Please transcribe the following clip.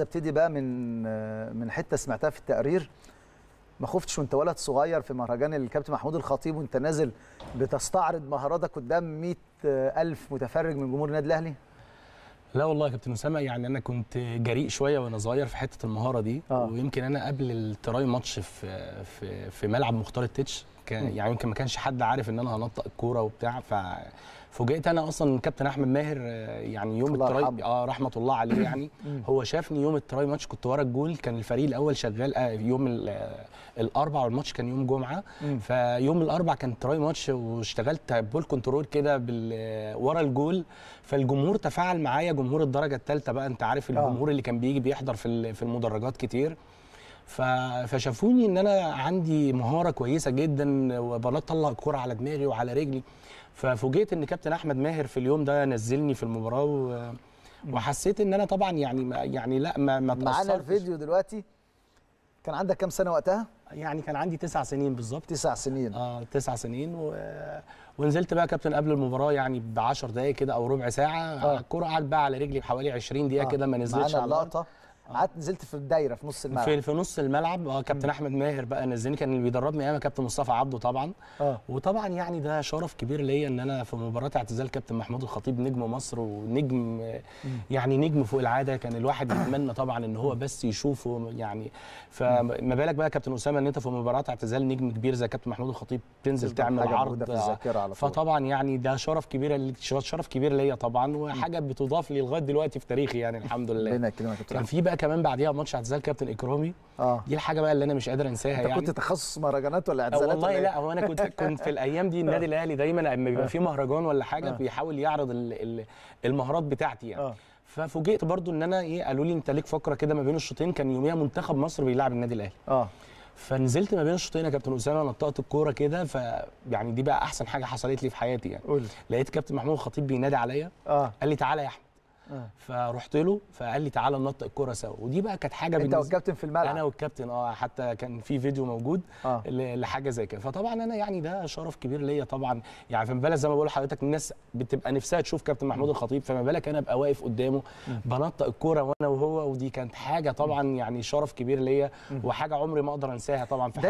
أبتدي بقى من من حتة سمعتها في التقرير ما خفتش وأنت ولد صغير في مهرجان الكابتن محمود الخطيب وأنت نازل بتستعرض مهاراتك قدام 100 ألف متفرج من جمهور النادي الأهلي؟ لا والله يا كابتن أسامة يعني أنا كنت جريء شوية وأنا صغير في حتة المهارة دي آه. ويمكن أنا قبل ال try match في في في ملعب مختار التتش يعني يمكن ما كانش حد عارف إن أنا هنطط الكورة وبتاع ففوجئت أنا أصلا كابتن أحمد ماهر آه، يعني يوم ال try. آه رحمة الله عليه يعني. هو شافني يوم ال try match كنت ورا الجول كان الفريق الأول شغال آه يوم آه، الأربع والماتش كان يوم جمعة. فيوم الأربع كان try match واشتغلت ball control كده بال- ورا الجول. فالجمهور تفاعل معايا جمهور الدرجة الثالثه بقى أنت عارف الجمهور اللي كان بيجي بيحضر في في المدرجات كتير. فشافوني إن أنا عندي مهارة كويسة جدا وبطلع الكره على دماغي وعلى رجلي ففوجئت إن كابتن أحمد ماهر في اليوم ده نزلني في المباراة و... وحسيت إن أنا طبعا يعني ما يعني لأ ما ما معانا. الفيديو دلوقتي كان عندك كام سنة وقتها؟ يعني كان عندي تسع سنين بالظبط تسع سنين آه تسع سنين و... ونزلت بقى كابتن قبل المباراة يعني ب 10 دقائق كده أو ربع ساعة آه. الكورة قعدت بقى على رجلي بحوالي 20 دقيقة آه. كده ما نزلتش معانا على الأرض. اللقطة قعدت نزلت في الدايرة في نص الملعب. في في نص الملعب آه كابتن أحمد ماهر بقى نزلني كان اللي بيدربني أيام كابتن مصطفى عبده طبعا. آه. وطبعا يعني ده شرف كبير ليا إن أنا في مباراة اعتزال كابتن محمود الخطيب نجم مصر ونجم يعني نجم فوق العادة. كان الواحد يتمنى طبعا إن هو بس يشوفه يعني. فما بالك بقى كابتن أسامة إن أنت في مباراة اعتزال نجم كبير زي كابتن محمود الخطيب تنزل تعمل عرض. آه، على. فطبعا يعني ده شرف كبير شرف كبير ليا طبعا وحاجة بتضاف لي لغاية دلوقتي في تاريخي يعني الحمد لله. ربنا يكرمك كان. في بقى كمان بعديها ماتش اعتزال كابتن إكرامي. آه. دي الحاجة بقى اللي أنا مش قادر أنساها أنت يعني. كنت تخصص مهرجانات ولا اعتزالات والله ولا لا إيه؟ هو أنا كنت كنت في الأيام دي النادي الأهلي دايما لما بيبقى في مهرجان ولا حاجة آه. بيحاول يعرض ال- ال- المهارات بتاعتي يعني. آه. ففوجئت برضو إن أنا إيه قالوا لي أنت ليك فقرة كده ما بين الشوطين كان يوميها منتخب مصر بيلعب النادي الأهلي. آه. فنزلت ما بين الشوطين يا كابتن اسامه نطقت الكورة كده ف يعني دي بقى أحسن حاجة حصلت لي في حياتي يعني. قول لقيت كابتن محمود الخطيب بينادي عليا. آه. قال لي تعالى يا أحمد. آه. فرحت له فقال لي تعالى ننطق الكورة سوا. ودي بقى كانت حاجة أنت والكابتن في الملعب. أنا والكابتن آه حتى كان في فيديو موجود ل- لحاجة زي كده. فطبعا أنا يعني ده شرف كبير ليا طبعا. يعني فما بالك زي ما بقول لحضرتك الناس بتبقى نفسها تشوف كابتن محمود الخطيب فما بالك أنا أبقى واقف قدامه بنطق الكورة وأنا وهو. ودي كانت حاجة طبعا يعني شرف كبير ليا وحاجة عمري ما أقدر أنساها طبعا في